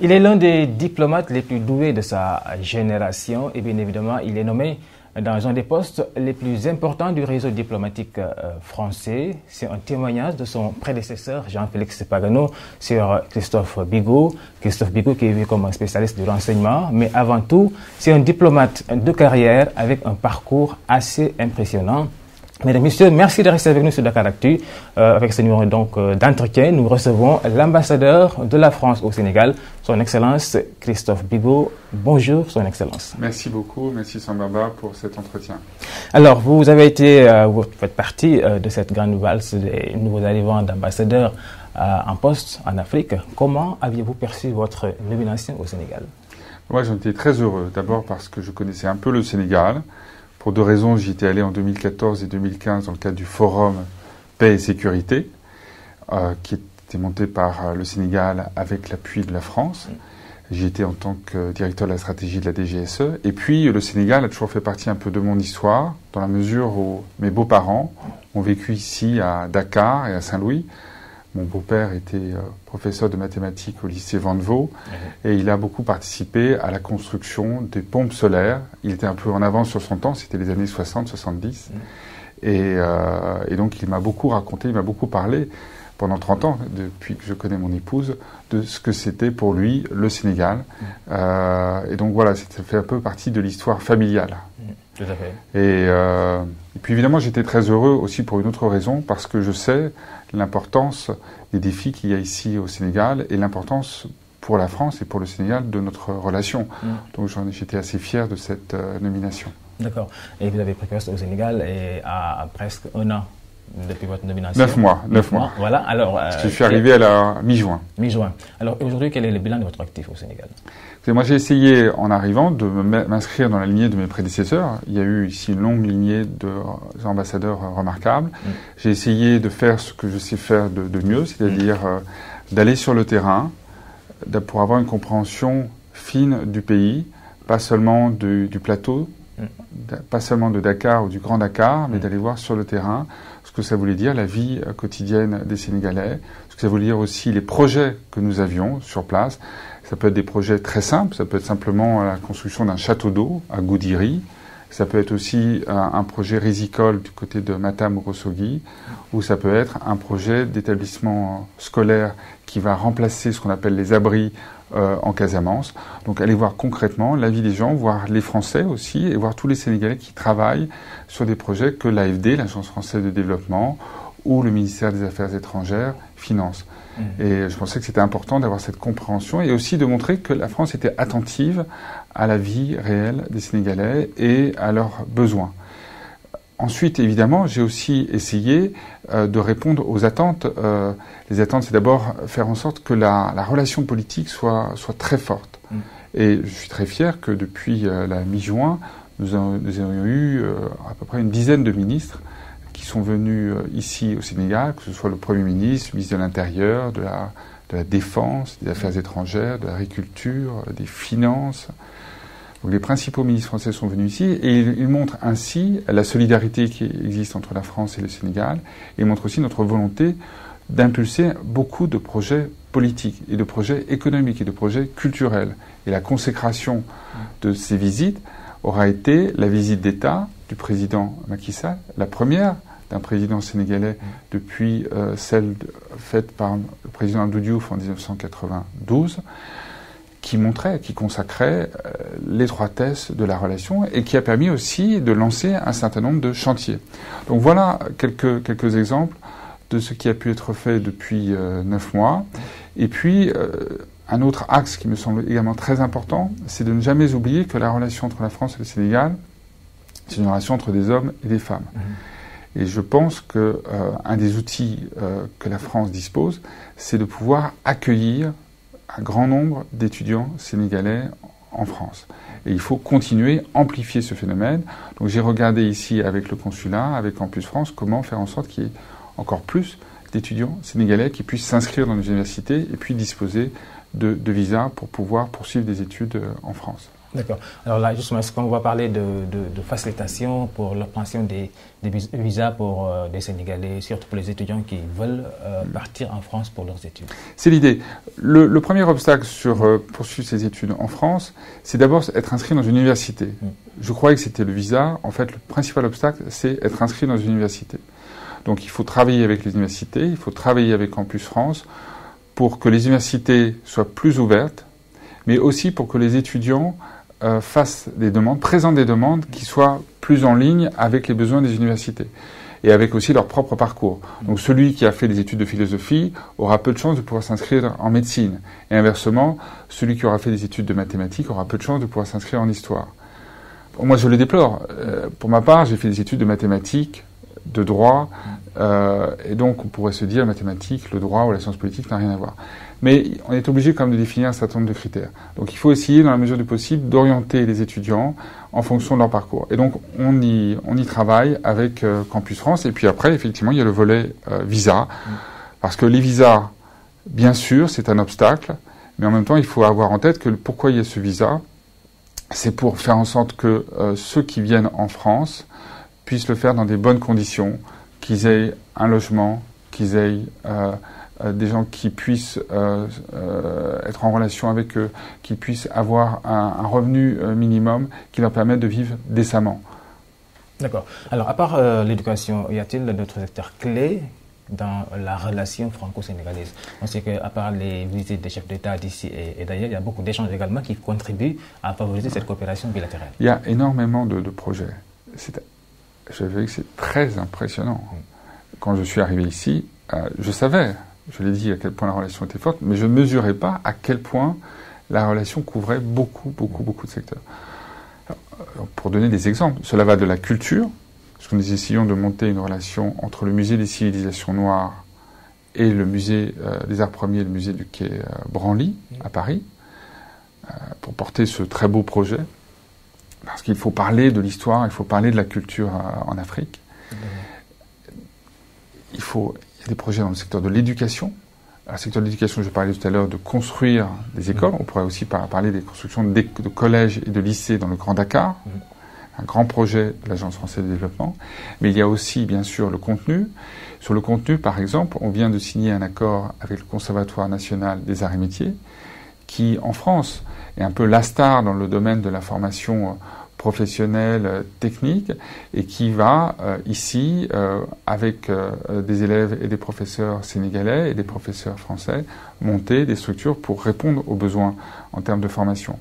Il est l'un des diplomates les plus doués de sa génération et bien évidemment, il est nommé dans un des postes les plus importants du réseau diplomatique euh, français. C'est un témoignage de son prédécesseur, Jean-Félix Pagano, sur Christophe Bigot. Christophe Bigot qui est vu comme un spécialiste du renseignement, mais avant tout, c'est un diplomate de carrière avec un parcours assez impressionnant. Mesdames, Messieurs, merci de rester avec nous sur Dakar Actu. Euh, avec ce numéro donc euh, d'entretien, nous recevons l'ambassadeur de la France au Sénégal, Son Excellence Christophe Bigot. Bonjour, Son Excellence. Merci beaucoup, merci Sambaba pour cet entretien. Alors, vous avez été, euh, vous faites partie de cette grande valse des nouveaux arrivants d'ambassadeurs en poste en Afrique. Comment aviez-vous perçu votre nomination au Sénégal? Moi, j'en étais très heureux. D'abord parce que je connaissais un peu le Sénégal. Pour deux raisons, j'y étais allé en 2014 et 2015 dans le cadre du forum Paix et Sécurité, euh, qui était monté par euh, le Sénégal avec l'appui de la France. J'y étais en tant que directeur de la stratégie de la DGSE. Et puis, le Sénégal a toujours fait partie un peu de mon histoire, dans la mesure où mes beaux-parents ont vécu ici à Dakar et à Saint-Louis. Mon beau-père était euh, professeur de mathématiques au lycée Van Vaux et il a beaucoup participé à la construction des pompes solaires. Il était un peu en avance sur son temps, c'était les années 60-70. Euh, et, donc il m'a beaucoup raconté, il m'a beaucoup parlé pendant 30 ans, depuis que je connais mon épouse, de ce que c'était pour lui le Sénégal. Euh, et donc voilà, ça fait un peu partie de l'histoire familiale. Tout à fait. Et, et puis évidemment, j'étais très heureux aussi pour une autre raison, parce que je sais l'importance des défis qu'il y a ici au Sénégal et l'importance pour la France et pour le Sénégal de notre relation. Mm. Donc j'étais assez fier de cette euh, nomination. D'accord. Et vous avez pris au Sénégal et à, presque un an depuis votre nomination. Neuf mois. Neuf mois. Voilà. Alors. Euh, je suis arrivé à la mi-juin. Mi-juin. Alors aujourd'hui, quel est le bilan de votre actif au Sénégal? Moi, j'ai essayé, en arrivant, de m'inscrire dans la lignée de mes prédécesseurs. Il y a eu ici une longue lignée d'ambassadeurs remarquables. Mm. J'ai essayé de faire ce que je sais faire de, mieux, c'est-à-dire mm. euh, d'aller sur le terrain pour avoir une compréhension fine du pays, pas seulement du, plateau, mm. pas seulement de Dakar ou du Grand Dakar, mais d'aller voir sur le terrain ce que ça voulait dire la vie euh, quotidienne des Sénégalais, ce que ça voulait dire aussi les projets que nous avions sur place ça peut être des projets très simples, ça peut être simplement la construction d'un château d'eau à Goudiri, ça peut être aussi un, projet risicole du côté de Matam ou ou ça peut être un projet d'établissement scolaire qui va remplacer ce qu'on appelle les abris euh, en Casamance. Donc aller voir concrètement la vie des gens, voir les Français aussi, et voir tous les Sénégalais qui travaillent sur des projets que l'AFD, l'Agence française de développement, ou le ministère des Affaires étrangères finance. Et je pensais que c'était important d'avoir cette compréhension et aussi de montrer que la France était attentive à la vie réelle des Sénégalais et à leurs besoins. Ensuite, évidemment, j'ai aussi essayé euh, de répondre aux attentes. Euh, les attentes, c'est d'abord faire en sorte que la, relation politique soit, soit très forte. Mm. Et je suis très fier que depuis euh, la mi-juin, nous, nous, avons eu à peu près une dizaine de ministres qui sont venus euh, ici au Sénégal, que ce soit le Premier ministre, le ministre de l'Intérieur, de la, de la Défense, des Affaires étrangères, de l'Agriculture, des Finances. Donc les principaux ministres français sont venus ici et ils, montrent ainsi la solidarité qui existe entre la France et le Sénégal et ils montrent aussi notre volonté d'impulser beaucoup de projets politiques et de projets économiques et de projets culturels. Et la consécration de ces visites aura été la visite d'État du président Macky Sall, la première d'un président sénégalais depuis euh, celle faite par le président Abdou Diouf en 1992, qui montrait, qui consacrait euh, l'étroitesse de la relation et qui a permis aussi de lancer un certain nombre de chantiers. Donc voilà quelques, quelques exemples de ce qui a pu être fait depuis euh, neuf mois. Et puis, un autre axe qui me semble également très important, c'est de ne jamais oublier que la relation entre la France et le Sénégal, c'est une relation entre des hommes et des femmes. Mhm. Et je pense qu'un euh, des outils euh, que la France dispose, c'est de pouvoir accueillir un grand nombre d'étudiants sénégalais en France. Et il faut continuer, amplifier ce phénomène. Donc j'ai regardé ici avec le consulat, avec Campus France, comment faire en sorte qu'il y ait encore plus d'étudiants sénégalais qui puissent s'inscrire dans les universités et puis disposer de, de visas pour pouvoir poursuivre des études euh, en France. D'accord. Alors là, justement, est-ce qu'on va parler de, facilitation pour l'obtention des, visas pour euh, des Sénégalais, surtout pour les étudiants qui veulent euh, partir en France pour leurs études? C'est l'idée. Le, premier obstacle sur euh, poursuivre ses études en France, c'est d'abord être inscrit dans une université. Mm. Je croyais que c'était le visa. En fait, le principal obstacle, c'est être inscrit dans une université. Donc il faut travailler avec les universités, il faut travailler avec Campus France pour que les universités soient plus ouvertes, mais aussi pour que les étudiants euh, fassent des demandes, présentent des demandes qui soient plus en ligne avec les besoins des universités et avec aussi leur propre parcours. Donc celui qui a fait des études de philosophie aura peu de chances de pouvoir s'inscrire en médecine. Et inversement, celui qui aura fait des études de mathématiques aura peu de chances de pouvoir s'inscrire en histoire. moi, je le déplore. Euh, pour ma part, j'ai fait des études de mathématiques, de droit, euh, et donc on pourrait se dire mathématiques, le droit ou la science politique n'a rien à voir. Mais on est obligé quand même de définir un certain nombre de critères. Donc il faut essayer, dans la mesure du possible, d'orienter les étudiants en fonction de leur parcours. Et donc on y, travaille avec euh, Campus France. Et puis après, effectivement, il y a le volet euh, visa. Parce que les visas, bien sûr, c'est un obstacle. Mais en même temps, il faut avoir en tête que pourquoi il y a ce visa, c'est pour faire en sorte que ceux qui viennent en France puissent le faire dans des bonnes conditions, qu'ils aient un logement, qu'ils aient euh, des gens qui puissent euh, euh, être en relation avec eux, qui puissent avoir un, revenu minimum qui leur permette de vivre décemment. D'accord. Alors, à part l'éducation, y a-t-il d'autres secteurs clés dans la relation franco-sénégalaise? On sait qu'à part les visites des chefs d'État d'ici et, d'ailleurs, il y a beaucoup d'échanges également qui contribuent à favoriser cette coopération bilatérale. Il y a énormément de, projets. Je vais que c'est très impressionnant. Quand je suis arrivé ici, je savais je l'ai dit à quel point la relation était forte, mais je ne mesurais pas à quel point la relation couvrait beaucoup, beaucoup, beaucoup de secteurs. pour donner des exemples, cela va de la culture, parce que nous essayons de monter une relation entre le musée des civilisations noires et le musée euh, des arts premiers, le musée du quai euh, Branly à Paris, euh, pour porter ce très beau projet, parce qu'il faut parler de l'histoire, il faut parler de la culture en Afrique. Il faut des projets dans le secteur de l'éducation. Le secteur de l'éducation, je parlais tout à l'heure de construire des écoles. On pourrait aussi parler des constructions de, collèges et de lycées dans le Grand Dakar. Un grand projet de l'Agence française de développement. Mais il y a aussi, bien sûr, le contenu. Sur le contenu, par exemple, on vient de signer un accord avec le Conservatoire national des arts et métiers, qui, en France, est un peu la star dans le domaine de la formation professionnel, euh, technique, et qui va euh, ici, euh, avec des élèves et des professeurs sénégalais et des professeurs français, monter des structures pour répondre aux besoins en termes de formation.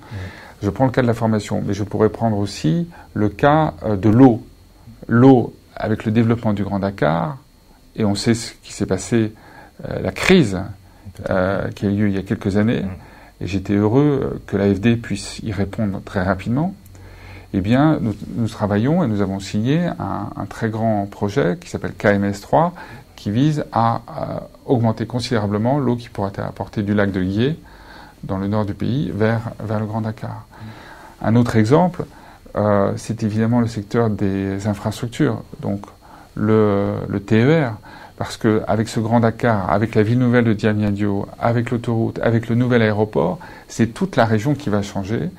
Je prends le cas de la formation, mais je pourrais prendre aussi le cas de l'eau. L'eau, avec le développement du Grand Dakar, et on sait ce qui s'est passé, la crise qui a eu lieu il y a quelques années, et j'étais heureux que l'AFD puisse y répondre très rapidement eh bien, nous, travaillons et nous avons signé un, très grand projet qui s'appelle KMS3, qui vise à, augmenter considérablement l'eau qui pourra être apportée du lac de Guier, dans le nord du pays, vers, vers le Grand Dakar. Un autre exemple, euh, c'est évidemment le secteur des infrastructures, donc le TER, parce qu'avec ce Grand Dakar, avec la ville nouvelle de Diamniadio, avec l'autoroute, avec le nouvel aéroport, c'est toute la région qui va changer.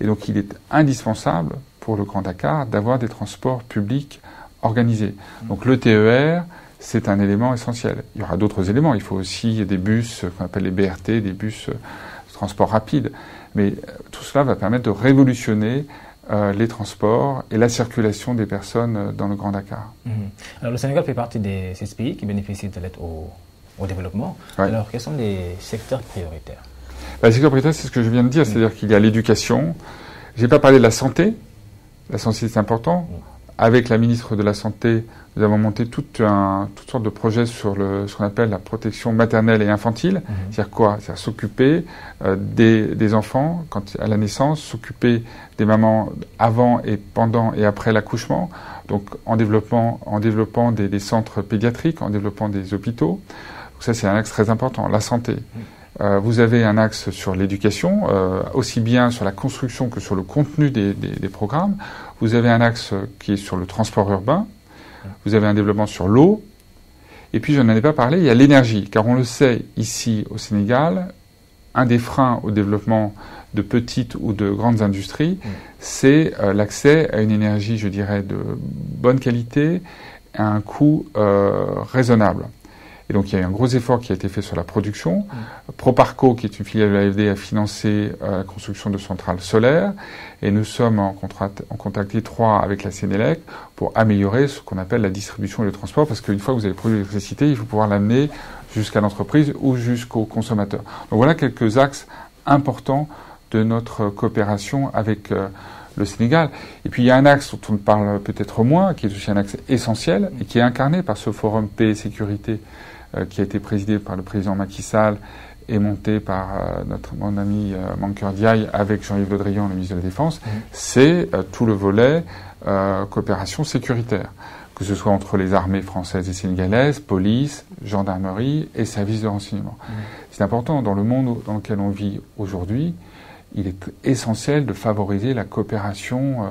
Et donc il est indispensable pour le Grand Dakar d'avoir des transports publics organisés. Donc le TER, c'est un élément essentiel. Il y aura d'autres éléments. Il faut aussi des bus qu'on appelle les BRT, des bus de euh, transport rapide. Mais euh, tout cela va permettre de révolutionner euh, les transports et la circulation des personnes dans le Grand Dakar. Mhm. Alors le Sénégal fait partie de ces pays qui bénéficient de l'aide au, développement. Alors quels sont les secteurs prioritaires? La secteur prioritaire, c'est ce que je viens de dire, c'est-à-dire qu'il y a l'éducation. Je n'ai pas parlé de la santé. La santé, c'est important. Avec la ministre de la Santé, nous avons monté tout un, toutes sortes de projets sur le, ce qu'on appelle la protection maternelle et infantile. Mhm. C'est-à-dire quoi? C'est-à-dire s'occuper euh, des, des, enfants quand, à la naissance, s'occuper des mamans avant et pendant et après l'accouchement. Donc en développant, en développant des, des, centres pédiatriques, en développant des hôpitaux. Donc ça, c'est un axe très important. La santé. Euh, vous avez un axe sur l'éducation, euh, aussi bien sur la construction que sur le contenu des, programmes. Vous avez un axe qui est sur le transport urbain. Vous avez un développement sur l'eau. Et puis, je n'en ai pas parlé, il y a l'énergie. Car on le sait ici au Sénégal, un des freins au développement de petites ou de grandes industries, c'est euh, l'accès à une énergie, je dirais, de bonne qualité à un coût euh, raisonnable. Et donc il y a eu un gros effort qui a été fait sur la production. Mm. Proparco, qui est une filiale de l'AFD, a financé euh, la construction de centrales solaires. Et nous sommes en, en contact étroit avec la Sénélec pour améliorer ce qu'on appelle la distribution et le transport, parce qu'une fois que vous avez produit l'électricité, il faut pouvoir l'amener jusqu'à l'entreprise ou jusqu'au consommateur. Donc voilà quelques axes importants de notre coopération avec euh, le Sénégal. Et puis il y a un axe dont on parle peut-être moins, qui est aussi un axe essentiel et qui est incarné par ce forum paix et sécurité qui a été présidé par le président Macky Sall et monté par euh, notre mon ami Manker Diaye avec Jean-Yves Le Drian, le ministre de la Défense, mmh. c'est tout le volet coopération sécuritaire que ce soit entre les armées françaises et sénégalaises, police, gendarmerie et services de renseignement. Mmh. C'est important dans le monde dans lequel on vit aujourd'hui il est essentiel de favoriser la coopération, euh,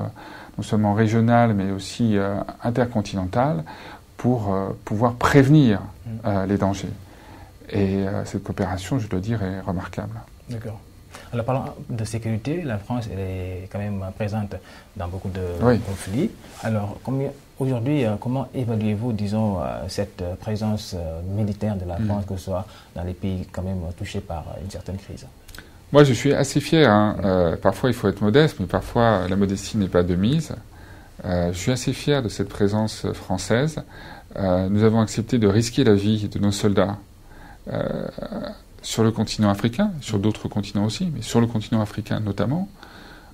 non seulement régionale, mais aussi euh, intercontinentale, pour euh, pouvoir prévenir mm. les dangers. Et cette coopération, je dois dire, est remarquable. D'accord. Alors, parlant de sécurité, la France elle est quand même présente dans beaucoup de conflits. Alors, aujourd'hui, comment évaluez-vous, disons, cette présence militaire de la mm. France, que ce soit dans les pays quand même touchés par une certaine crise? Moi, je suis assez fier. Hein. Euh, parfois, il faut être modeste, mais parfois, la modestie n'est pas de mise. Euh, je suis assez fier de cette présence française. Euh, nous avons accepté de risquer la vie de nos soldats sur le continent africain, sur d'autres continents aussi, mais sur le continent africain notamment.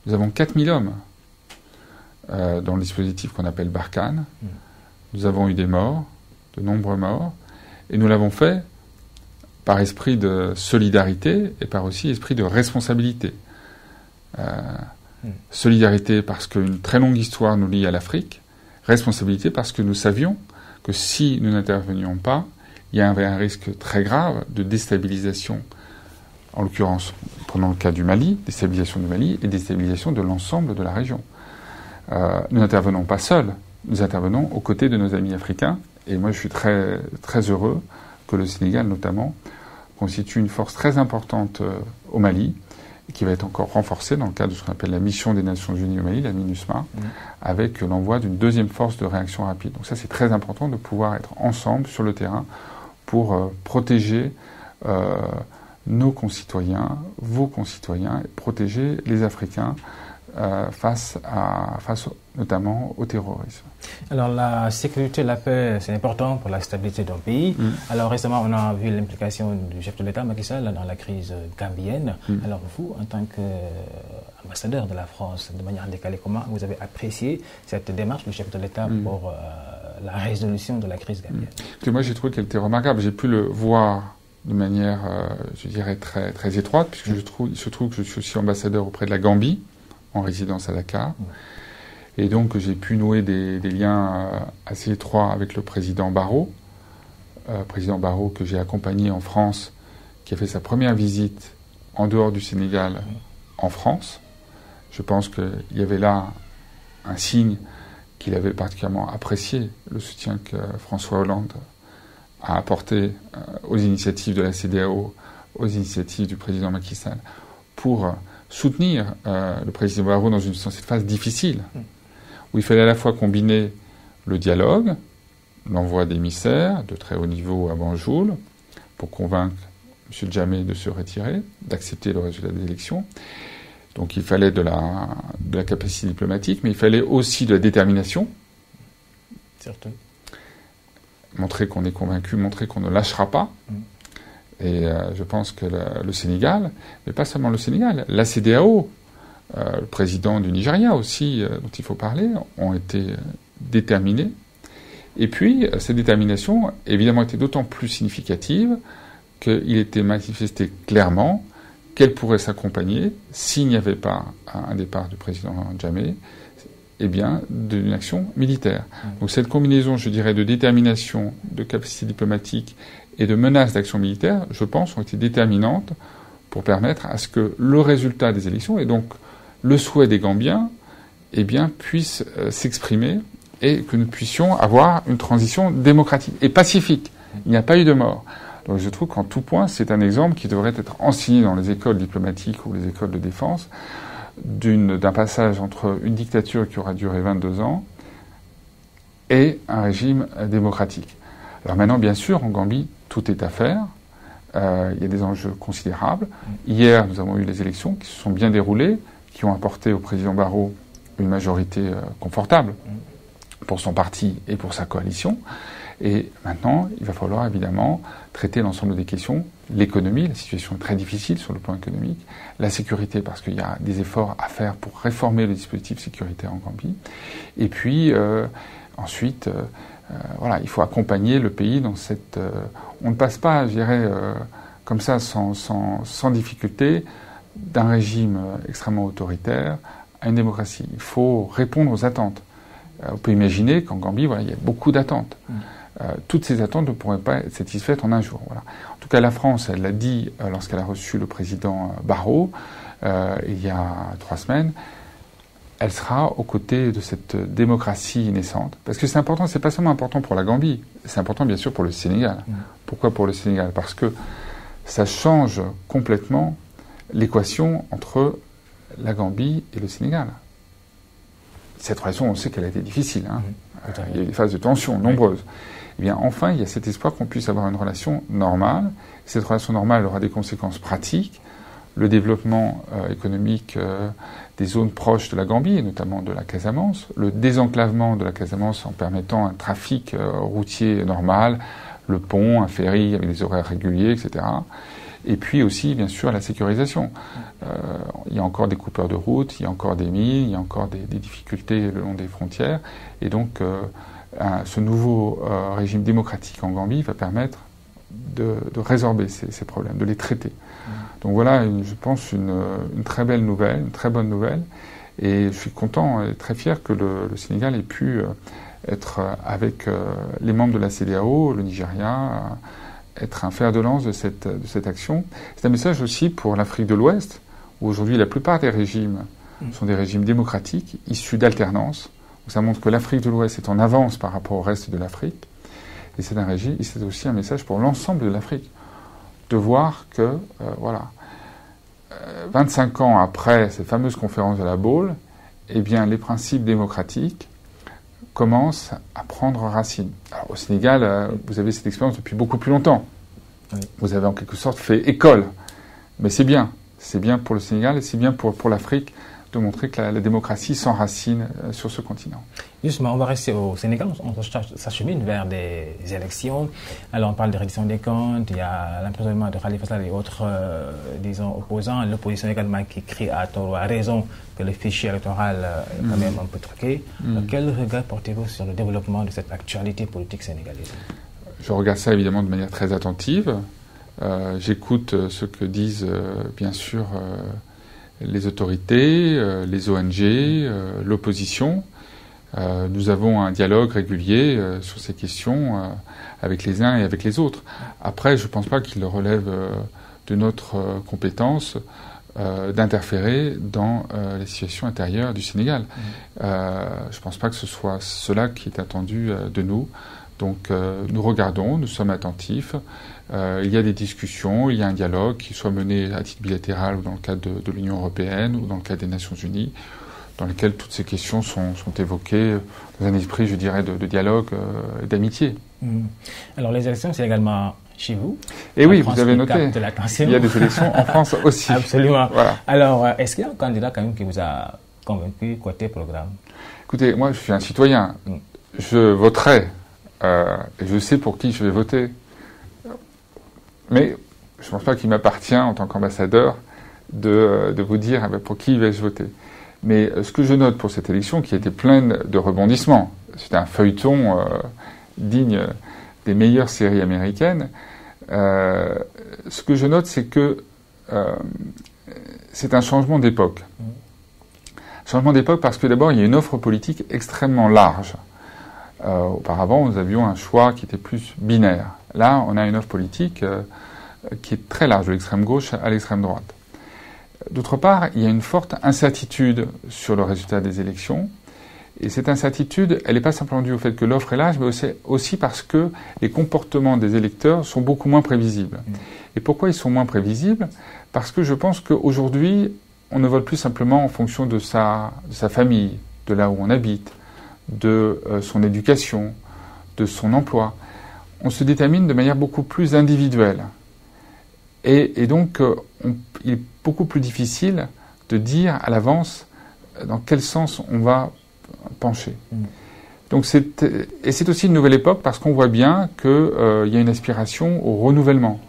Nous avons 4000 hommes dans le dispositif qu'on appelle Barkhane. Nous avons eu des morts, de nombreux morts, et nous l'avons fait par esprit de solidarité et par aussi esprit de responsabilité. Euh, Solidarité parce qu'une très longue histoire nous lie à l'Afrique, responsabilité parce que nous savions que si nous n'intervenions pas, il y avait un risque très grave de déstabilisation, en l'occurrence, prenons le cas du Mali, déstabilisation du Mali et déstabilisation de l'ensemble de la région. Euh, nous n'intervenons pas seuls, nous intervenons aux côtés de nos amis africains, et moi je suis très, très heureux que le Sénégal notamment constitue une force très importante euh, au Mali et qui va être encore renforcée dans le cadre de ce qu'on appelle la mission des Nations Unies au Mali, la MINUSMA, mmh. avec l'envoi d'une deuxième force de réaction rapide. Donc ça c'est très important de pouvoir être ensemble sur le terrain pour euh, protéger euh, nos concitoyens, vos concitoyens, et protéger les Africains face, à, face notamment au terrorisme. Alors la sécurité, la paix, c'est important pour la stabilité d'un pays. Mm. Alors récemment, on a vu l'implication du chef de l'État, Macky Sall, dans la crise gambienne. Mm. Alors vous, en tant qu'ambassadeur de la France, de manière décalée, comment vous avez apprécié cette démarche du chef de l'État mm. pour euh, la résolution de la crise gambienne? Moi, j'ai trouvé qu'elle était remarquable. J'ai pu le voir de manière, euh, je dirais, très, très étroite, puisque je trouve, il se trouve que je suis aussi ambassadeur auprès de la Gambie, en résidence à Dakar. Et donc j'ai pu nouer des, liens euh, assez étroits avec le président Barrault, euh, président Barrault que j'ai accompagné en France, qui a fait sa première visite en dehors du Sénégal en France. Je pense qu'il y avait là un signe qu'il avait particulièrement apprécié, le soutien que François Hollande a apporté euh, aux initiatives de la CDAO, aux initiatives du président Macky Sall, pour soutenir le président Barrault dans une cette phase difficile où il fallait à la fois combiner le dialogue, l'envoi d'émissaires de très haut niveau à Banjoul, pour convaincre M. Djamé de se retirer, d'accepter le résultat des élections. Donc il fallait de la, de la capacité diplomatique, mais il fallait aussi de la détermination. Certain. Montrer qu'on est convaincu, montrer qu'on ne lâchera pas. Mm. Et euh, je pense que le, Sénégal, mais pas seulement le Sénégal, la CDAO, euh, le président du Nigeria aussi, euh, dont il faut parler, ont été déterminés. Et puis, cette détermination, évidemment, était d'autant plus significative qu'il était manifesté clairement qu'elle pourrait s'accompagner, s'il n'y avait pas un départ du président Djamé, eh bien, d'une action militaire. Mmh. Donc cette combinaison, je dirais, de détermination, de capacité diplomatique et de menace d'action militaire, je pense, ont été déterminantes pour permettre à ce que le résultat des élections, et donc le souhait des Gambiens eh bien, puisse euh, s'exprimer et que nous puissions avoir une transition démocratique et pacifique. Il n'y a pas eu de mort. Donc je trouve qu'en tout point, c'est un exemple qui devrait être enseigné dans les écoles diplomatiques ou les écoles de défense d'un passage entre une dictature qui aura duré 22 ans et un régime démocratique. Alors maintenant, bien sûr, en Gambie, tout est à faire. Euh, il y a des enjeux considérables. Hier, nous avons eu les élections qui se sont bien déroulées, qui ont apporté au président Barrault une majorité euh, confortable pour son parti et pour sa coalition. Et maintenant, il va falloir évidemment traiter l'ensemble des questions. L'économie, la situation est très difficile sur le plan économique. La sécurité, parce qu'il y a des efforts à faire pour réformer le dispositif sécuritaire en Gambie. Et puis, euh, ensuite, voilà, il faut accompagner le pays dans cette. on ne passe pas, je dirais, comme ça, sans, sans, sans difficulté, d'un régime extrêmement autoritaire à une démocratie. Il faut répondre aux attentes. on peut imaginer qu'en Gambie, voilà, il y a beaucoup d'attentes. Mmh. Euh, toutes ces attentes ne pourraient pas être satisfaites en un jour. Voilà. En tout cas, la France, elle l'a dit euh, lorsqu'elle a reçu le président euh, Barrault il y a trois semaines, elle sera aux côtés de cette démocratie naissante. Parce que c'est important, c'est pas seulement important pour la Gambie, c'est important bien sûr pour le Sénégal. Mm. Pourquoi pour le Sénégal? Parce que ça change complètement l'équation entre la Gambie et le Sénégal. Cette relation, on sait qu'elle a été difficile. Hein. Mm. il y a eu des phases de tension nombreuses. Eh bien, enfin, il y a cet espoir qu'on puisse avoir une relation normale. Cette relation normale aura des conséquences pratiques. Le développement euh, économique euh, des zones proches de la Gambie, et notamment de la Casamance, le désenclavement de la Casamance en permettant un trafic euh, routier normal, le pont, un ferry avec des horaires réguliers, etc. Et puis aussi, bien sûr, la sécurisation. il y a encore des coupeurs de route, il y a encore des mines, il y a encore des, difficultés le long des frontières. Et donc, ce nouveau régime démocratique en Gambie va permettre de, résorber ces, problèmes, de les traiter. Donc voilà, je pense, une, très belle nouvelle, une très bonne nouvelle. Et je suis content et très fier que le, Sénégal ait pu euh, être euh, avec les membres de la CDAO, le Nigeria, être un fer de lance de cette, de cette action. C'est un message aussi pour l'Afrique de l'Ouest, où aujourd'hui la plupart des régimes mmh. sont des régimes démocratiques, issus d'alternance, ça montre que l'Afrique de l'Ouest est en avance par rapport au reste de l'Afrique. Et c'est un régime, et c'est aussi un message pour l'ensemble de l'Afrique. De voir que, euh, voilà, 25 euh, ans après cette fameuse conférence de la Baule, eh bien, les principes démocratiques commencent à prendre racine. Alors, au Sénégal, euh, vous avez cette expérience depuis beaucoup plus longtemps. Vous avez en quelque sorte fait école. Mais c'est bien. C'est bien pour le Sénégal et c'est bien pour, pour l'Afrique de montrer que la, démocratie s'enracine euh, sur ce continent. Justement, on va rester au Sénégal, on s'achemine vers des élections. Alors on parle de reddition des comptes, il y a l'emprisonnement de Khalifa Sall et autres, euh, disons, opposants. L'opposition également qui crie à tort ou à raison que le fichier électoral euh, est quand mm. même un peu truqué. Mm. quel regard portez-vous sur le développement de cette actualité politique sénégalaise? Je regarde ça évidemment de manière très attentive. J'écoute ce que disent bien sûr les autorités, euh, les ONG, euh, l'opposition. Euh, nous avons un dialogue régulier sur ces questions avec les uns et avec les autres. Après, je ne pense pas qu'il relève de notre compétence d'interférer dans la situation intérieure du Sénégal. je ne pense pas que ce soit cela qui est attendu de nous. Donc nous regardons, nous sommes attentifs. Euh, il y a des discussions, il y a un dialogue qui soit mené à titre bilatéral ou dans le cadre de, l'Union européenne ou dans le cadre des Nations unies, dans lesquels toutes ces questions sont, évoquées dans un esprit, je dirais, de, dialogue euh, et d'amitié. Hmm. Alors les élections, c'est également chez vous. Et oui, vous avez noté. Il y a des élections en France aussi. Absolument. Alors, euh, est-ce qu'il y a un candidat quand même qui vous a convaincu côté programme? Écoutez, moi, je suis un citoyen. Hmm. Je voterai. et je sais pour qui je vais voter. Mais je ne pense pas qu'il m'appartient en tant qu'ambassadeur de, euh, vous dire eh ben, pour qui vais-je voter. Mais euh, ce que je note pour cette élection, qui été pleine de rebondissements, c'est un feuilleton euh, digne des meilleures séries américaines, ce que je note, c'est que c'est un changement d'époque. Changement d'époque parce que d'abord, il y a une offre politique extrêmement large. auparavant, nous avions un choix qui était plus binaire. Là, on a une offre politique euh, qui est très large, de l'extrême gauche à l'extrême droite. D'autre part, il y a une forte incertitude sur le résultat des élections Et cette incertitude, elle n'est pas simplement due au fait que l'offre est large, mais aussi, parce que les comportements des électeurs sont beaucoup moins prévisibles. Mm. Et pourquoi ils sont moins prévisibles? Parce que je pense qu'aujourd'hui, on ne vote plus simplement en fonction de sa, de sa famille, de là où on habite, de euh, son éducation, de son emploi. On se détermine de manière beaucoup plus individuelle. Et, donc, euh, il est beaucoup plus difficile de dire à l'avance dans quel sens on va pencher. Mm. Donc c'est, et c'est aussi une nouvelle époque parce qu'on voit bien qu'il euh, y a une aspiration au renouvellement.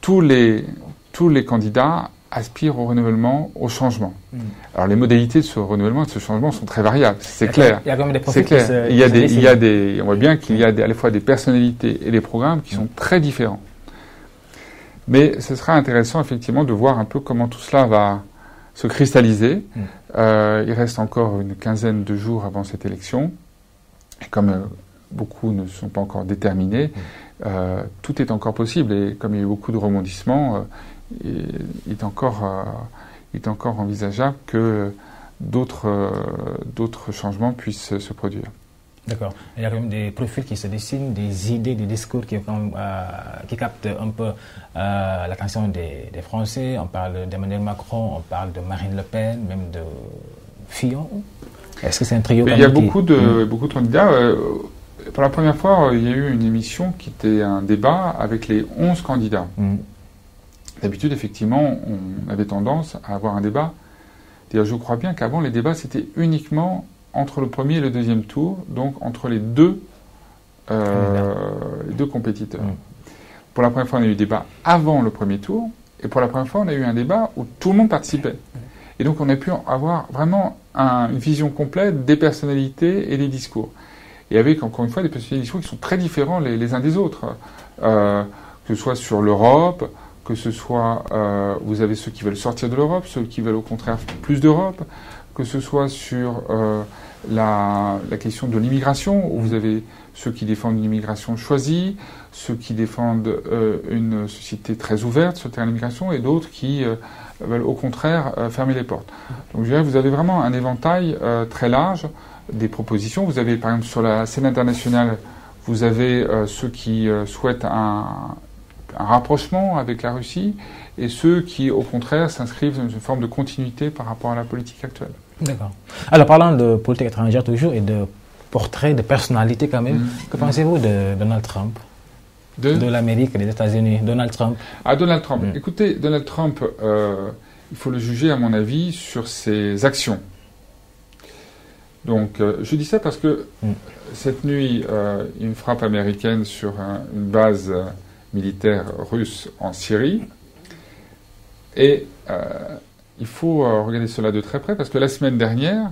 Tous les, tous les candidats aspirent au renouvellement, au changement. Mm. Alors les modalités de ce renouvellement, de ce changement sont très variables, c'est clair. Il y a quand même des c'est clair. il y a des, il y a des, on voit bien qu'il y a à la fois des personnalités et des programmes qui sont très différents. Mais ce sera intéressant effectivement de voir un peu comment tout cela va se cristalliser. Mm. Euh, il reste encore une quinzaine de jours avant cette élection. Et comme euh, beaucoup ne sont pas encore déterminés, euh, tout est encore possible. Et comme il y a eu beaucoup de rebondissements, est encore, il est encore envisageable que d'autres changements puissent se produire. D'accord. Il y a quand même des profils qui se dessinent, des idées, des discours qui, euh, qui captent un peu euh, l'attention des, Français. On parle d'Emmanuel Macron, on parle de Marine Le Pen, même de Fillon. Est-ce que c'est un trio Il y a beaucoup de, hmm. beaucoup de candidats. Euh, pour la première fois, il y a eu une émission qui était un débat avec les 11 candidats. Hmm. D'habitude, effectivement, on avait tendance à avoir un débat. D'ailleurs, je crois bien qu'avant, les débats, c'était uniquement entre le premier et le deuxième tour, donc entre les deux, euh, deux compétiteurs. Mm. Pour la première fois, on a eu débat avant le premier tour, et pour la première fois, on a eu un débat où tout le monde participait. Et donc, on a pu avoir vraiment une vision complète des personnalités et des discours. Et avec, encore une fois, des personnalités et des discours qui sont très différents les, uns des autres. Euh, que ce soit sur l'Europe, que ce soit, euh, vous avez ceux qui veulent sortir de l'Europe, ceux qui veulent au contraire plus d'Europe, que ce soit sur euh, la, question de l'immigration, où vous avez ceux qui défendent une immigration choisie, ceux qui défendent euh, une société très ouverte sur le terrain de l'immigration, et d'autres qui veulent au contraire fermer les portes. Donc je dirais vous avez vraiment un éventail très large des propositions. Vous avez par exemple sur la scène internationale, vous avez ceux qui souhaitent un, un rapprochement avec la Russie et ceux qui, au contraire, s'inscrivent dans une forme de continuité par rapport à la politique actuelle. D'accord. Alors, parlant de politique étrangère toujours et de portrait de personnalité quand même, mm. que pensez-vous de Donald Trump? De, de l'Amérique et des États-Unis, Donald Trump. Ah, Donald Trump. Mm. Écoutez, Donald Trump, euh, il faut le juger, à mon avis, sur ses actions. Donc, euh, je dis ça parce que mm. cette nuit, euh, une frappe américaine sur une base militaire russe en Syrie. Et il faut euh, regarder cela de très près parce que la semaine dernière,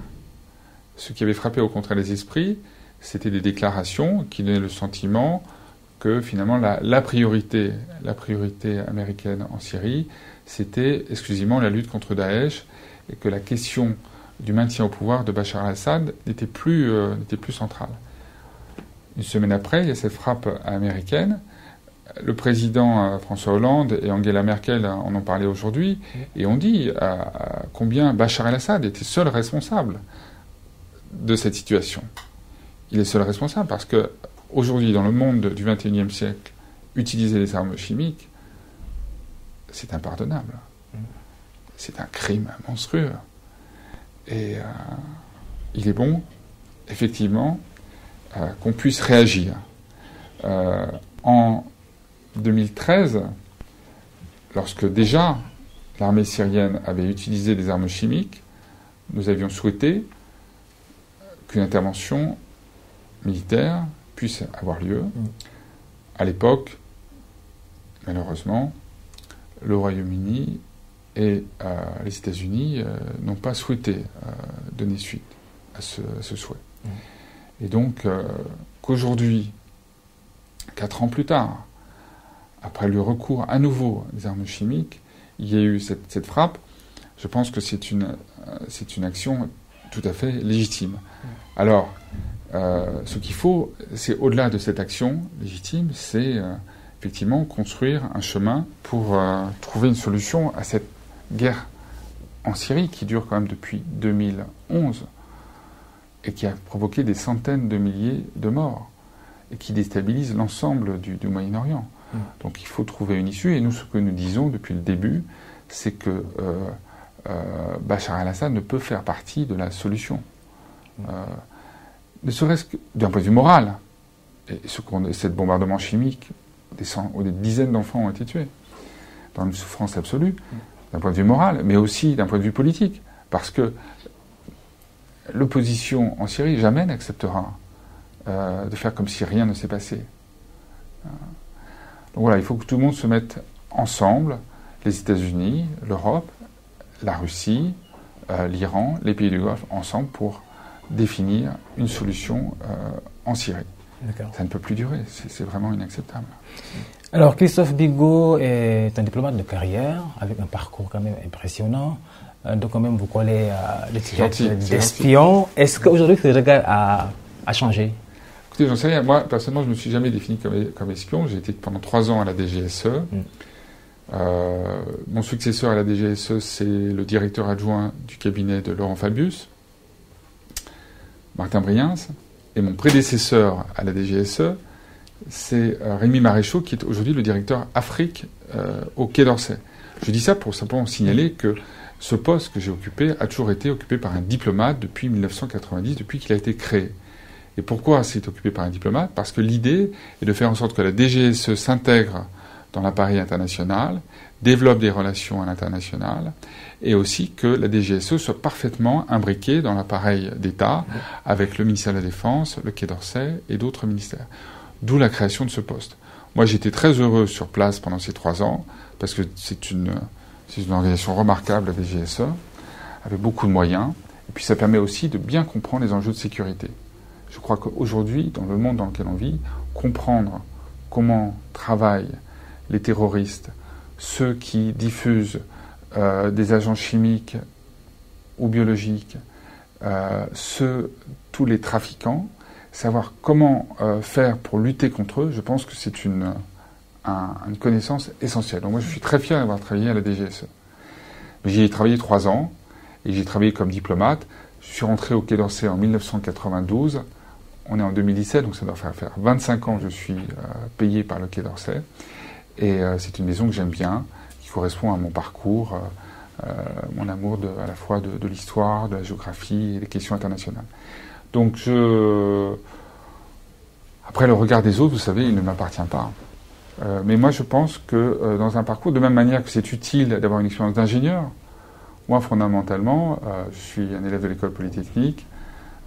ce qui avait frappé au contraire les esprits, c'était des déclarations qui donnaient le sentiment que finalement la, priorité, la priorité américaine en Syrie, c'était exclusivement la lutte contre Daesh et que la question du maintien au pouvoir de Bachar al-Assad n'était plus, euh, n'était plus centrale. Une semaine après, il y a cette frappe américaine le président euh, François Hollande et Angela Merkel en ont parlé aujourd'hui et ont dit euh, combien Bachar el-Assad était seul responsable de cette situation. Il est seul responsable parce que aujourd'hui, dans le monde du XXIe siècle, utiliser les armes chimiques, c'est impardonnable. C'est un crime monstrueux. Et euh, il est bon, effectivement, qu'on puisse réagir en 2013, lorsque déjà l'armée syrienne avait utilisé des armes chimiques, nous avions souhaité qu'une intervention militaire puisse avoir lieu. Mm. À l'époque, malheureusement, le Royaume-Uni et euh, les États-Unis euh, n'ont pas souhaité euh, donner suite à ce, souhait. Mm. Et donc, qu'aujourd'hui, quatre ans plus tard, après le recours à nouveau des armes chimiques, il y a eu cette, frappe. Je pense que c'est une, euh, c'est une action tout à fait légitime. Alors, euh, ce qu'il faut, c'est au-delà de cette action légitime, c'est euh, effectivement construire un chemin pour trouver une solution à cette guerre en Syrie qui dure quand même depuis 2011. et qui a provoqué des centaines de milliers de morts et qui déstabilise l'ensemble du, Moyen-Orient. Donc il faut trouver une issue et nous ce que nous disons depuis le début, c'est que euh, euh, Bachar el-Assad ne peut faire partie de la solution. Euh, ne serait-ce que d'un point de vue moral, et ce cette bombardement chimique, des, des dizaines d'enfants ont été tués, dans une souffrance absolue, d'un point de vue moral, mais aussi d'un point de vue politique, parce que l'opposition en Syrie jamais n'acceptera de faire comme si rien ne s'est passé. Euh, donc voilà, il faut que tout le monde se mette ensemble, les États-Unis, l'Europe, la Russie, euh, l'Iran, les pays du Golfe, ensemble pour définir une solution en Syrie. Ça ne peut plus durer, c'est vraiment inacceptable. Alors Christophe Bigot est un diplomate de carrière avec un parcours quand même impressionnant. Donc quand même vous collez l'étiquette d'espion. Est-ce qu'aujourd'hui ce regard a, a changé? Écoutez, j'en sais rien. Moi, personnellement, je ne me suis jamais défini comme, espion. J'ai été pendant trois ans à la DGSE. Mm. Euh, mon successeur à la DGSE, c'est le directeur adjoint du cabinet de Laurent Fabius, Martin Briens. Et mon prédécesseur à la DGSE, c'est euh, Rémi Maréchaux, qui est aujourd'hui le directeur Afrique euh, au Quai d'Orsay. Je dis ça pour simplement signaler que ce poste que j'ai occupé a toujours été occupé par un diplomate depuis 1990, depuis qu'il a été créé. Et pourquoi c'est occupé par un diplomate? Parce que l'idée est de faire en sorte que la DGSE s'intègre dans l'appareil international, développe des relations à l'international, et aussi que la DGSE soit parfaitement imbriquée dans l'appareil d'État avec le ministère de la Défense, le Quai d'Orsay et d'autres ministères. D'où la création de ce poste. Moi, j'étais très heureux sur place pendant ces trois ans, parce que c'est une, une organisation remarquable, la DGSE, avec beaucoup de moyens, et puis ça permet aussi de bien comprendre les enjeux de sécurité. Je crois qu'aujourd'hui, dans le monde dans lequel on vit, comprendre comment travaillent les terroristes, ceux qui diffusent euh, des agents chimiques ou biologiques, euh, ceux, tous les trafiquants, savoir comment euh, faire pour lutter contre eux, je pense que c'est une, connaissance essentielle. Donc moi, je suis très fier d'avoir travaillé à la DGSE. J'y ai travaillé trois ans et j'ai travaillé comme diplomate. Je suis rentré au Quai d'Orsay en 1992 on est en 2017, donc ça doit faire, faire 25 ans que je suis euh, payé par le Quai d'Orsay. Et euh, c'est une maison que j'aime bien, qui correspond à mon parcours, euh, mon amour à la fois de, l'histoire, de la géographie et des questions internationales. Donc je... Après, le regard des autres, vous savez, il ne m'appartient pas. mais moi, je pense que dans un parcours, de même manière que c'est utile d'avoir une expérience d'ingénieur, moi, fondamentalement, je suis un élève de l'école polytechnique,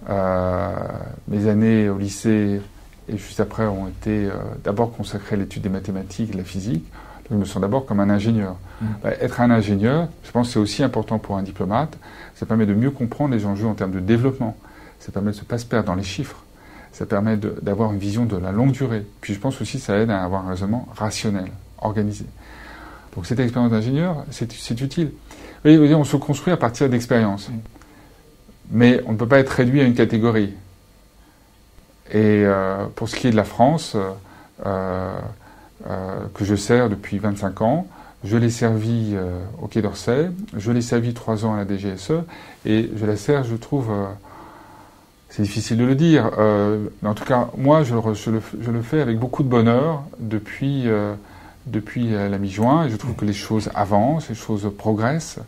mes années au lycée et juste après ont été euh, d'abord consacrées à l'étude des mathématiques, de la physique. Donc, je me sens d'abord comme un ingénieur. Mmh. Bah, être un ingénieur, je pense que c'est aussi important pour un diplomate. Ça permet de mieux comprendre les enjeux en termes de développement. Ça permet de ne pas se perdre dans les chiffres. Ça permet d'avoir une vision de la longue durée. Puis je pense aussi que ça aide à avoir un raisonnement rationnel, organisé. Donc cette expérience d'ingénieur, c'est utile. Vous voyez, on se construit à partir d'expériences. Mmh mais on ne peut pas être réduit à une catégorie. Et euh, pour ce qui est de la France, euh, euh, que je sers depuis 25 ans, je l'ai servi au Quai d'Orsay, je l'ai servi trois ans à la DGSE, et je la sers, je trouve, c'est difficile de le dire, mais en tout cas, moi, je, le, je, le, fais avec beaucoup de bonheur depuis, depuis la mi-juin, et je trouve que les choses avancent, les choses progressent.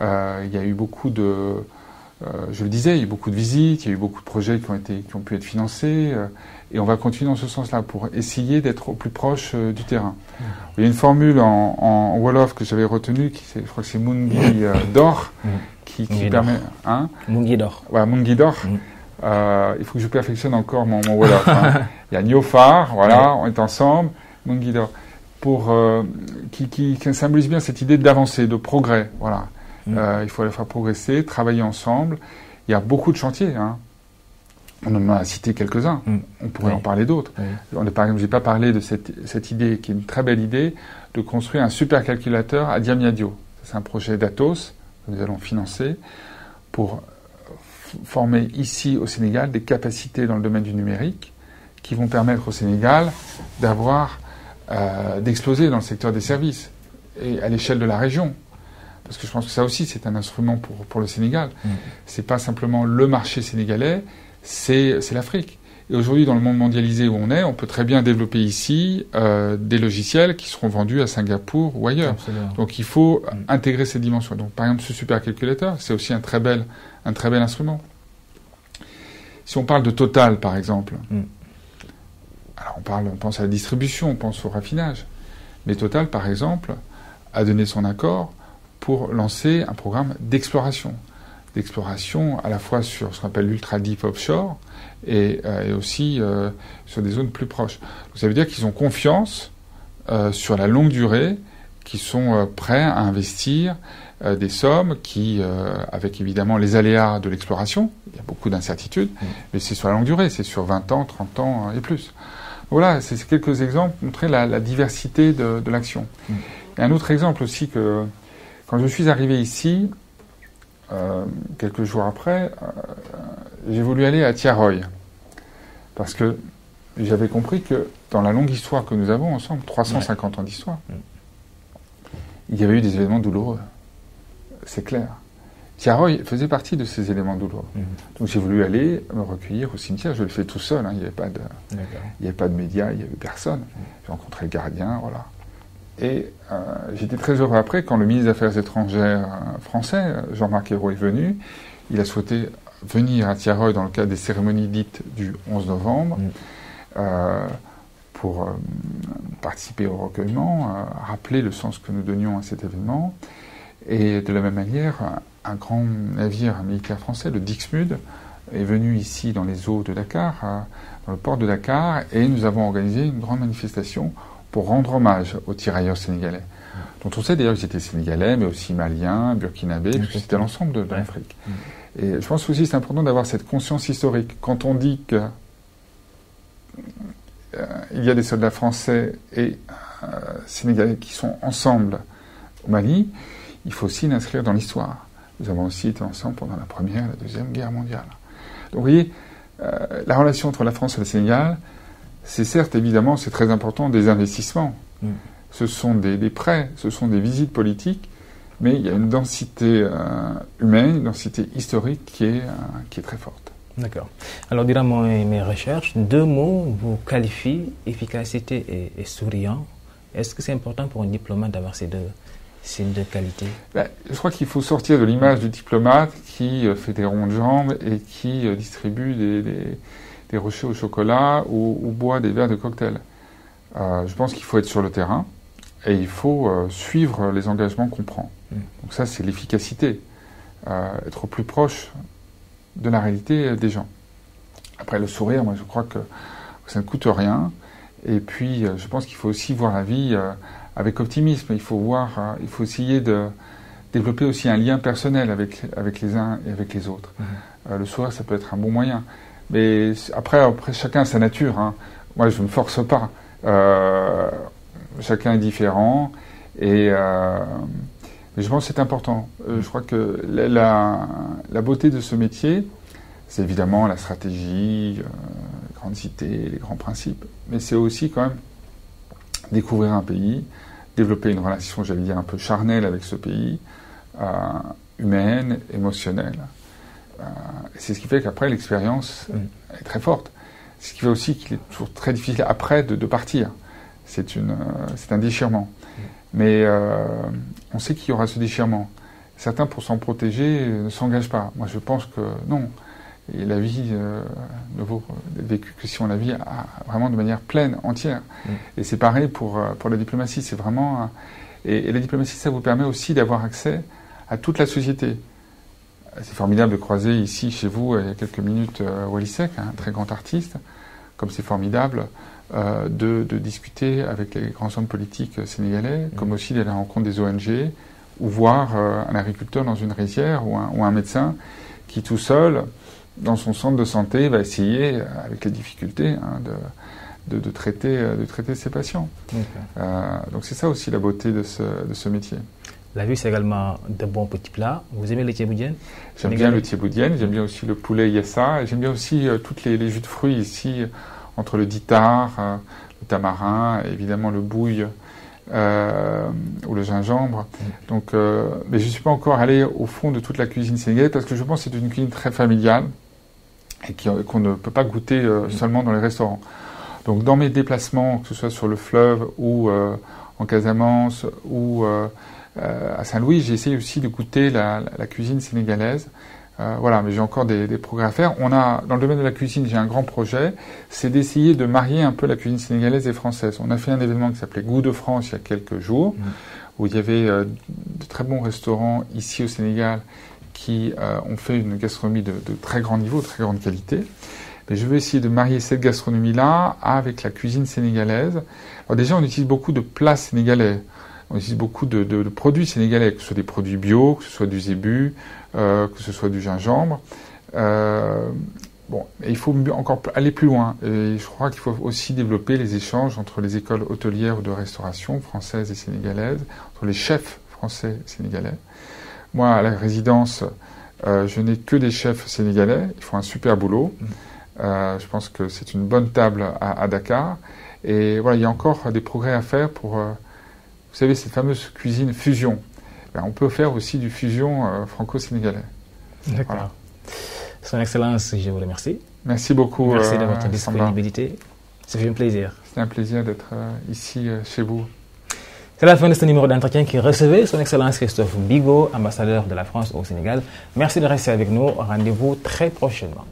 il y a eu beaucoup de euh, je le disais, il y a eu beaucoup de visites, il y a eu beaucoup de projets qui ont, été, qui ont pu être financés, euh, et on va continuer dans ce sens-là pour essayer d'être au plus proche euh, du terrain. Mmh. Il y a une formule en, en Wolof que j'avais retenue, qui je crois que c'est Mungi d'or, mmh. qui, qui permet... Hein Mungi d'or. Voilà, Mungi d'or. Mmh. il faut que je perfectionne encore mon, mon Wolof. Hein. il y a Niofar, voilà, on est ensemble, Mungi d'or, pour, qui, qui, qui symbolise bien cette idée d'avancer, de progrès, voilà. Euh, il faut les faire progresser, travailler ensemble. Il y a beaucoup de chantiers. Hein. On en a cité quelques-uns. Mm. On pourrait en parler d'autres. Oui. Par exemple, j'ai pas parlé de cette, cette, idée, qui est une très belle idée, de construire un supercalculateur à Diamniadio. C'est un projet d'Atos que nous allons financer pour former ici au Sénégal des capacités dans le domaine du numérique qui vont permettre au Sénégal d'avoir, euh, d'exploser dans le secteur des services et à l'échelle de la région. Parce que je pense que ça aussi c'est un instrument pour, pour le Sénégal. Ce C'est pas simplement le marché sénégalais, c'est l'Afrique. Et aujourd'hui, dans le monde mondialisé où on est, on peut très bien développer ici euh, des logiciels qui seront vendus à Singapour ou ailleurs. Donc il faut mm. intégrer ces dimensions. Donc par exemple, ce supercalculateur, c'est aussi un très bel, un très bel instrument. Si on parle de Total, par exemple, mm. alors on parle, on pense à la distribution, on pense au raffinage. Mais Total, par exemple, a donné son accord pour lancer un programme d'exploration d'exploration à la fois sur ce qu'on appelle l'ultra deep offshore et, euh, aussi euh, sur des zones plus proches. Donc, ça veut dire qu'ils ont confiance euh, sur la longue durée, qu'ils sont prêts à investir des sommes qui, avec évidemment les aléas de l'exploration, il y a beaucoup d'incertitudes, mmh. mais c'est sur la longue durée, c'est sur 20 ans, 30 ans et plus. Voilà, c'est quelques exemples pour montrer la, diversité de, l'action. Mmh. Et un autre exemple aussi que quand je suis arrivé ici, euh, quelques jours après, euh, j'ai voulu aller à Tiaroy. Parce que j'avais compris que dans la longue histoire que nous avons ensemble, 350 ans d'histoire, il y avait eu des événements douloureux. C'est clair. Tiaroy faisait partie de ces éléments douloureux. Mm. Donc j'ai voulu aller me recueillir au cimetière. Je l'ai fait tout seul. Hein. Il n'y avait, pas de, il avait pas de médias, il n'y avait personne. J'ai rencontré le gardien, voilà. Et euh, j'étais très heureux après quand le ministre des Affaires étrangères euh, français, Jean-Marc Ayrault, est venu. Il a souhaité venir à Tiaroy dans le cadre des cérémonies dites du 11 novembre mm. euh, pour participer au recueillement, rappeler le sens que nous donnions à cet événement. Et de la même manière, un grand navire militaire français, le Dixmude, est venu ici dans les eaux de Dakar, dans le port de Dakar, et nous avons organisé une grande manifestation pour rendre hommage aux tirailleurs sénégalais, dont on sait d'ailleurs qu'ils étaient sénégalais, mais aussi maliens, burkinabés, puisque c'était l'ensemble de, l'Afrique. Mm. Et je pense aussi c'est important d'avoir cette conscience historique. Quand on dit qu'il euh, y a des soldats français et euh, sénégalais qui sont ensemble au Mali, il faut aussi l'inscrire dans l'histoire. Nous avons aussi été ensemble pendant la Première et la Deuxième Guerre mondiale. Donc vous voyez, euh, la relation entre la France et le Sénégal, c'est certes, évidemment, c'est très important, des investissements. Mm. Ce sont des, prêts, ce sont des visites politiques, mais il y a une densité euh, humaine, une densité historique qui est, euh, qui est très forte. D'accord. Alors, durant mes recherches, deux mots vous qualifient, efficacité et, souriant. Est-ce que c'est important pour un diplomate d'avoir ces deux, ces deux qualités? Ben, Je crois qu'il faut sortir de l'image du diplomate qui euh, fait des ronds de jambes et qui distribue des des rochers au chocolat ou, boit des verres de cocktail. Euh, je pense qu'il faut être sur le terrain et il faut euh, suivre les engagements qu'on prend. Mm. Donc ça, c'est l'efficacité, euh, être au plus proche de la réalité des gens. Après, le sourire, moi, je crois que ça ne coûte rien. Et puis, je pense qu'il faut aussi voir la vie avec optimisme. Il faut voir, il faut essayer de développer aussi un lien personnel avec, avec les uns et avec les autres. Mm. le sourire, ça peut être un bon moyen. Mais après, après chacun a sa nature. Hein. Moi, je ne force pas. Euh, chacun est différent. Et euh, je pense que c'est important. Euh, je crois que la, la, beauté de ce métier, c'est évidemment la stratégie, les grandes cités, les grands principes. Mais c'est aussi quand même découvrir un pays, développer une relation, j'allais dire, un peu charnelle avec ce pays, humaine, émotionnelle. Euh, c'est ce qui fait qu'après, l'expérience mm. est très forte. Ce qui fait aussi qu'il est toujours très difficile après de, partir. C'est euh, un déchirement. Mais euh, on sait qu'il y aura ce déchirement. Certains, pour s'en protéger, ne s'engagent pas. Moi, je pense que non. Et la vie ne vaut vécue que si on la vit vraiment de manière pleine, entière. Mm. Et c'est pareil pour, pour la diplomatie. C'est vraiment. et, la diplomatie, ça vous permet aussi d'avoir accès à toute la société. C'est formidable de croiser ici, chez vous, il y a quelques minutes, euh, Walisek, un très grand artiste. Comme c'est formidable euh, de, discuter avec les grands hommes politiques sénégalais, mm. comme aussi d'aller à la rencontre des ONG, ou voir euh, un agriculteur dans une rizière ou un, médecin qui, tout seul, dans son centre de santé, va essayer, avec les difficultés, hein, de, traiter, de traiter ses patients. donc c'est ça aussi la beauté de ce métier. La vue, c'est également de bons petits plats. Vous aimez le thieboudienne J'aime bien le thieboudienne, j'aime bien aussi le poulet yassa, j'aime bien aussi euh, toutes les, jus de fruits ici, entre le ditar, euh, le tamarin, évidemment le bouille, ou le gingembre. Donc, mais je ne suis pas encore allé au fond de toute la cuisine sénégalaise parce que je pense que c'est une cuisine très familiale et qu'on ne peut pas goûter seulement dans les restaurants. Donc dans mes déplacements, que ce soit sur le fleuve ou en Casamance ou à Saint-Louis, j'ai essayé aussi de goûter la, la cuisine sénégalaise. Euh, voilà, mais j'ai encore des, des, progrès à faire. On a, dans le domaine de la cuisine, j'ai un grand projet, c'est d'essayer de marier un peu la cuisine sénégalaise et française. On a fait un événement qui s'appelait Goût de France il y a quelques jours, mmh. où il y avait euh, de très bons restaurants ici au Sénégal qui euh, ont fait une gastronomie de, de, très grand niveau, de très grande qualité. Mais je veux essayer de marier cette gastronomie-là avec la cuisine sénégalaise. Alors déjà, on utilise beaucoup de plats sénégalais. On utilise beaucoup de, de, de, produits sénégalais, que ce soit des produits bio, que ce soit du zébu, euh, que ce soit du gingembre. Euh, bon, il faut encore aller plus loin. Et je crois qu'il faut aussi développer les échanges entre les écoles hôtelières ou de restauration françaises et sénégalaises, entre les chefs français et sénégalais. Moi, à la résidence, euh, je n'ai que des chefs sénégalais. Ils font un super boulot. Mmh. Je pense que c'est une bonne table à, à, Dakar. Et voilà, il y a encore des progrès à faire pour vous savez, cette fameuse cuisine fusion. Ben, on peut faire aussi du fusion euh, franco-sénégalais. D'accord. Voilà. Son Excellence, je vous remercie. Merci beaucoup. Merci de euh, votre disponibilité. Ça fait un plaisir. C'est un plaisir d'être euh, ici chez vous. C'est la fin de ce numéro d'entretien qui recevait Son Excellence Christophe Bigot, ambassadeur de la France au Sénégal. Merci de rester avec nous. Rendez-vous très prochainement.